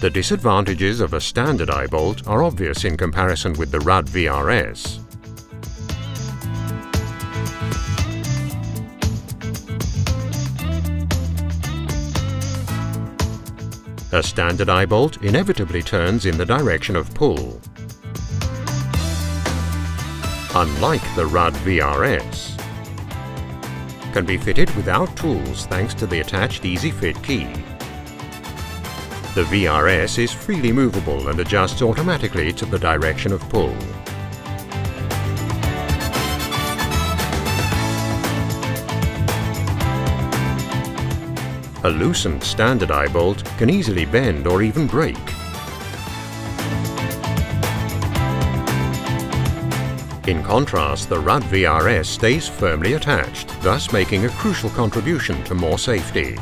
The disadvantages of a standard eye bolt are obvious in comparison with the RUD VRS. A standard eye bolt inevitably turns in the direction of pull. Unlike the RUD VRS, can be fitted without tools thanks to the attached Easy Fit key. The VRS is freely movable and adjusts automatically to the direction of pull. A loosened standard eye bolt can easily bend or even break. In contrast, the RUD VRS stays firmly attached, thus making a crucial contribution to more safety.